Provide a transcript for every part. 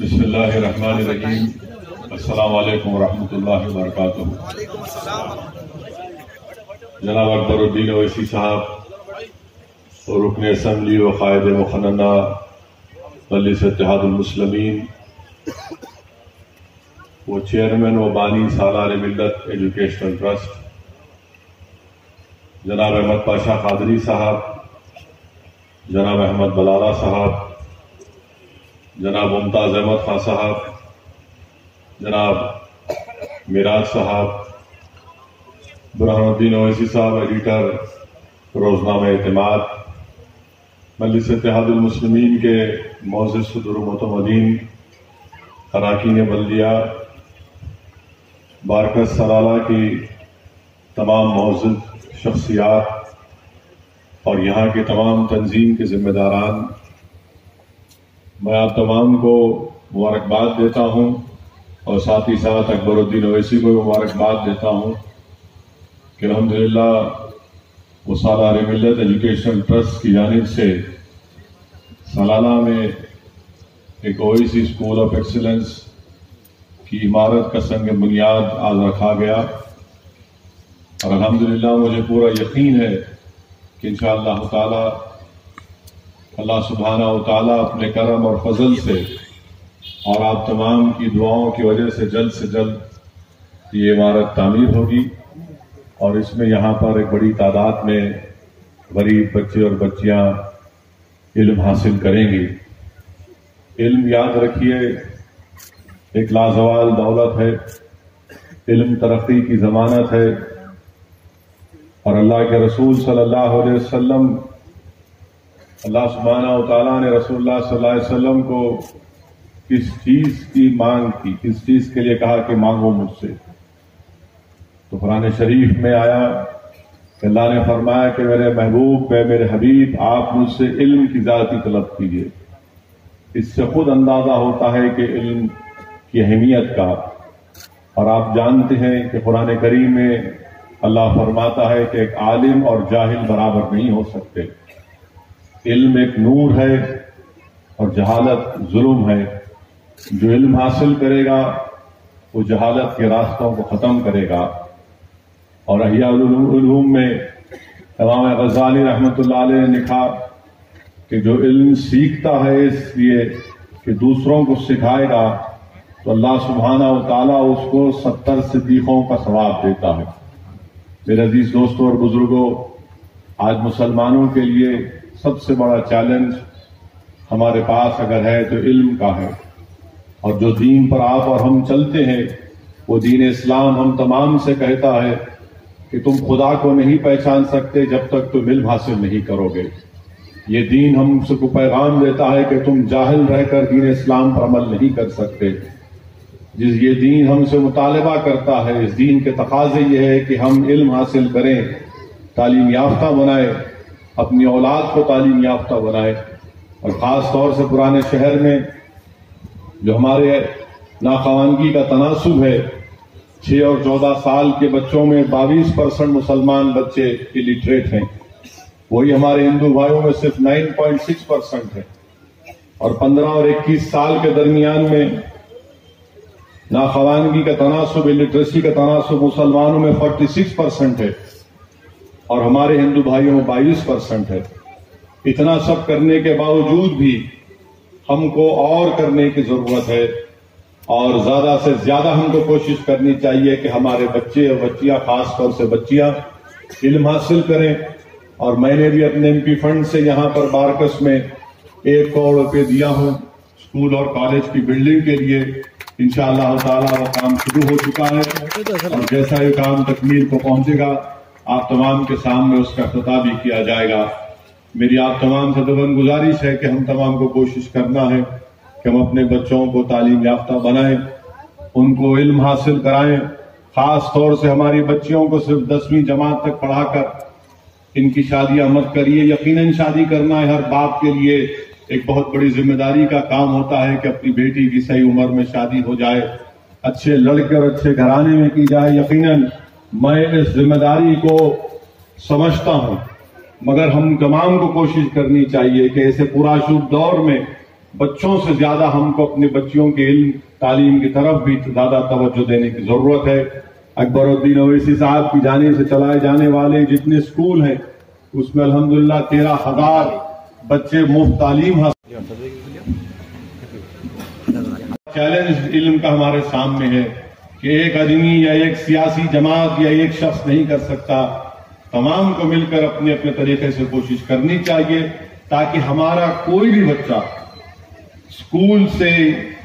بسم اللہ الرحمن الرحیم. السلام علیکم ورحمۃ اللہ وبرکاتہ. جناب اکبر الدین اویسی صاحب اور رکن اسمبلی و قائد مخننہ، مجلس اتحاد المسلمین، وہ چیئرمین و بانی سالار ملت ایجوکیشنل ٹرسٹ، جناب احمد پاشا قادری صاحب، جناب احمد بلالہ صاحب جناب ممتاز احمد خان صاحب، جناب میراج صاحب، برہان الدین اویسی صاحب، ایڈیٹر روزنامہ اعتماد، مجلس اتحاد المسلمین کے معزز صدر متمدین اراکین بلدیہ، بارکس سلالہ کی تمام معزز شخصیات اور یہاں کے تمام تنظیم کے ذمہ داران میں آپ تمام کو مبارکباد دیتا ہوں اور ساتھ ہی ساتھ اکبر الدین اویسی کو مبارکباد دیتا ہوں کہ الحمدللہ وہ سالار ملت ایجوکیشن ٹرسٹ کی جانب سے سالانہ میں ایک اویسی اسکول آف ایکسلنس کی عمارت کا سنگ بنیاد آج رکھا گیا اور الحمدللہ مجھے پورا یقین ہے کہ انشاءاللہ تعالی اللہ سبحانہ و تعالیٰ اپنے کرم اور فضل سے اور آپ تمام کی دعاؤں کی وجہ سے جلد سے جلد یہ عمارت تعمیر ہوگی اور اس میں یہاں پر ایک بڑی تعداد میں غریب بچے اور بچیاں علم حاصل کریں گی۔ علم یاد رکھیے، ایک لازوال دولت ہے، علم ترقی کی ضمانت ہے اور اللہ کے رسول صلی اللہ علیہ وسلم اللہ سبحانہ و تعالیٰ نے رسول اللہ صلی اللہ علیہ وسلم کو کس چیز کی مانگ کی کس چیز کے لیے کہا کہ مانگو مجھ سے۔ تو قرآن شریف میں آیا کہ اللہ نے فرمایا کہ میرے محبوب میں میرے حبیب، آپ مجھ سے علم کی ذاتی طلب کیجیے اس سے خود اندازہ ہوتا ہے کہ علم کی اہمیت کا۔ اور آپ جانتے ہیں کہ قرآن کریم میں اللہ فرماتا ہے کہ ایک عالم اور جاہل برابر نہیں ہو سکتے۔ علم ایک نور ہے اور جہالت ظلم ہے۔ جو علم حاصل کرے گا، وہ جہالت کے راستوں کو ختم کرے گا۔ اور احیاء العلوم میں امام غزالی رحمۃ اللہ علیہ نے لکھا کہ جو علم سیکھتا ہے اس لیے کہ دوسروں کو سکھائے گا، تو اللہ سبحانہ و تعالیٰ اس کو ستر صدیقوں کا ثواب دیتا ہے۔ میرے عزیز دوستوں اور بزرگوں، آج مسلمانوں کے لیے سب سے بڑا چیلنج ہمارے پاس اگر ہے تو علم کا ہے۔ اور جو دین پر آپ اور ہم چلتے ہیں، وہ دین اسلام ہم تمام سے کہتا ہے کہ تم خدا کو نہیں پہچان سکتے جب تک تم علم حاصل نہیں کرو گے۔ یہ دین ہم سے کو پیغام دیتا ہے کہ تم جاہل رہ کر دین اسلام پر عمل نہیں کر سکتے۔ جس یہ دین ہم سے مطالبہ کرتا ہے، اس دین کے تقاضے یہ ہے کہ ہم علم حاصل کریں، تعلیم یافتہ بنائیں۔ اپنی اولاد کو تعلیم یافتہ بنائے اور خاص طور سے پرانے شہر میں جو ہمارے ناخوانگی کا تناسب ہے، چھ اور چودہ سال کے بچوں میں باویس پرسنٹ مسلمان بچے الٹریٹ ہیں۔ وہی ہمارے ہندو بھائیوں میں صرف نائن پوائنٹ سکس پرسنٹ ہے۔ اور پندرہ اور اکیس سال کے درمیان میں ناخوانگی کا تناسب الٹریسی کا تناسب مسلمانوں میں فورٹی سکس پرسنٹ ہے۔ اور ہمارے ہندو بھائیوں میں بائیس پرسنٹ ہے۔ اتنا سب کرنے کے باوجود بھی ہم کو اور کرنے کی ضرورت ہے۔ اور زیادہ سے زیادہ ہم کو کوشش کرنی چاہیے کہ ہمارے بچے اور بچیاں خاص طور سے بچیاں علم حاصل کریں۔ اور میں نے بھی اپنے ایم پی فنڈ سے یہاں پر بارکس میں ایک کروڑ روپے دیا ہوں۔ اسکول اور کالج کی بلڈنگ کے لیے انشاءاللہ اللہ تعالیٰ وہ کام شروع ہو چکا ہے۔ اور جیسا یہ کام تکمیل کو پہنچے گا آپ تمام کے سامنے اس کا افتتاح بھی کیا جائے گا۔ میری آپ تمام سے دبن گزارش ہے کہ ہم تمام کو کوشش کرنا ہے کہ ہم اپنے بچوں کو تعلیم یافتہ بنائیں، ان کو علم حاصل کرائیں۔ خاص طور سے ہماری بچیوں کو صرف دسویں جماعت تک پڑھا کر ان کی شادیاں مت کریے۔ یقیناً شادی کرنا ہے ہر باپ کے لیے۔ ایک بہت بڑی ذمہ داری کا کام ہوتا ہے کہ اپنی بیٹی کی صحیح عمر میں شادی ہو جائے، اچھے لڑکے اور اچھے گھرانے میں کی جائے۔ یقیناً میں اس ذمہ داری کو سمجھتا ہوں، مگر ہم تمام کو کوشش کرنی چاہیے کہ ایسے پورا دور میں بچوں سے زیادہ ہم کو اپنے بچیوں کے علم، تعلیم کی طرف بھی زیادہ توجہ دینے کی ضرورت ہے۔ اکبر الدین اویسی صاحب کی جانب سے چلائے جانے والے جتنے سکول ہیں، اس میں الحمدللہ تیرہ ہزار بچے مفت تعلیم حاصل چیلنج علم کا ہمارے سامنے ہے۔ کہ ایک آدمی یا ایک سیاسی جماعت یا ایک شخص نہیں کر سکتا، تمام کو مل کر اپنے اپنے طریقے سے کوشش کرنی چاہیے تاکہ ہمارا کوئی بھی بچہ اسکول سے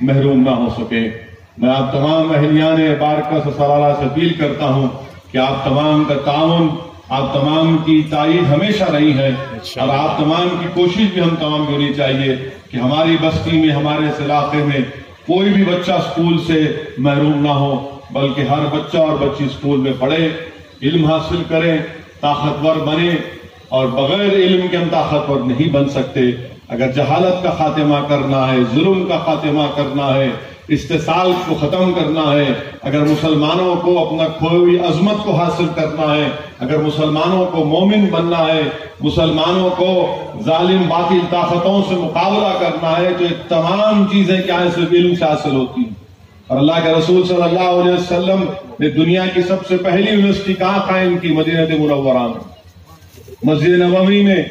محروم نہ ہو سکے۔ میں آپ تمام اہلیان بارکہ سے سوالہ سے اپیل کرتا ہوں کہ آپ تمام کا تعاون، آپ تمام کی تائید ہمیشہ رہی ہے۔ اور آپ تمام کی کوشش بھی ہم تمام کی ہونی چاہیے کہ ہماری بستی میں، ہمارے اس علاقے میں کوئی بھی بچہ اسکول سے محروم نہ ہو، بلکہ ہر بچہ اور بچی اسکول میں پڑھے، علم حاصل کریں طاقتور بنے، اور بغیر علم کے ہم طاقتور نہیں بن سکتے۔ اگر جہالت کا خاتمہ کرنا ہے، ظلم کا خاتمہ کرنا ہے استحصال کو ختم کرنا ہے۔ اگر مسلمانوں کو اپنا کھوئی ہوئی عظمت کو حاصل کرنا ہے، اگر مسلمانوں کو مومن بننا ہے، مسلمانوں کو ظالم باطل طاقتوں سے مقابلہ کرنا ہے، تو یہ تمام چیزیں کیا صرف علم سے حاصل ہوتی ہیں۔ اور اللہ کے رسول صلی اللہ علیہ وسلم نے دنیا کی سب سے پہلی یونیورسٹی کہاں قائم کی؟ مدینہ منورہ میں۔ مسجد نبوی میں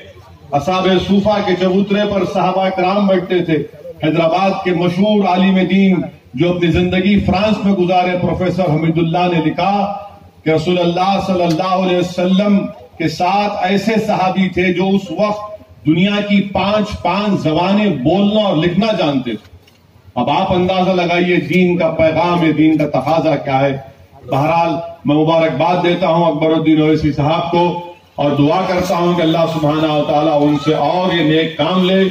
اصحاب صوفہ کے چبوترے پر صحابہ کرام بیٹھتے تھے۔ حیدرآباد کے مشہور عالم دین جو اپنی زندگی فرانس میں گزارے پروفیسر حمید اللہ نے لکھا کہ رسول اللہ صلی اللہ علیہ وسلم کے ساتھ ایسے صحابی تھے جو اس وقت دنیا کی پانچ پانچ زبانیں بولنا اور لکھنا جانتے تھے۔ اب آپ اندازہ لگائیے دین کا پیغام ہے دین کا تقاضا کیا ہے۔ بہرحال میں مبارکباد دیتا ہوں اکبر الدین اویسی صاحب کو۔ اور دعا کرتا ہوں کہ اللہ سبحانہ و تعالیٰ ان سے اور یہ نیک کام لے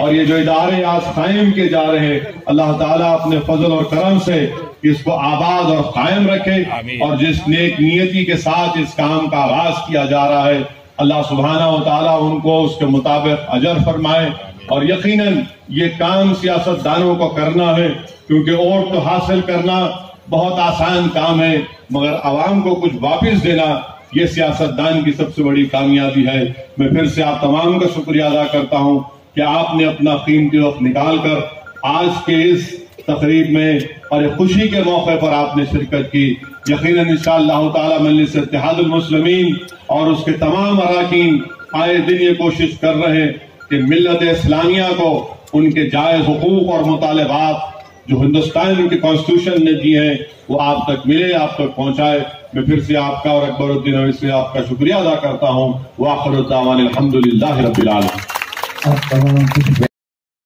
اور یہ جو ادارے آج قائم کے جا رہے ہیں اللہ تعالیٰ اپنے فضل اور کرم سے اس کو آباد اور قائم رکھے اور جس نیک نیتی کے ساتھ اس کام کا آغاز کیا جا رہا ہے اللہ سبحانہ و تعالیٰ ان کو اس کے مطابق اجر فرمائے۔ اور یقیناً یہ کام سیاست دانوں کو کرنا ہے کیونکہ اور تو حاصل کرنا بہت آسان کام ہے مگر عوام کو کچھ واپس دینا یہ سیاست دان کی سب سے بڑی کامیابی ہے۔ میں پھر سے آپ تمام کا شکریہ ادا کرتا ہوں کہ آپ نے اپنا قیمتی وقت نکال کر آج کے اس تقریب میں اور خوشی کے موقع پر آپ نے شرکت کی۔ یقیناً ان شاء اللہ تعالیٰ مجلس اتحاد المسلمین اور اس کے تمام اراکین آئے دن یہ کوشش کر رہے ہیں کہ ملت اسلامیہ کو ان کے جائز حقوق اور مطالبات جو ہندوستان کے کانسٹیٹیوشن نے دی ہیں، وہ آپ تک ملے، آپ تک پہنچائے۔ میں پھر سے آپ کا اور اکبر الدین سے آپ کا شکریہ ادا کرتا ہوں۔ واخر الدعوان الحمدللہ رب العالمین۔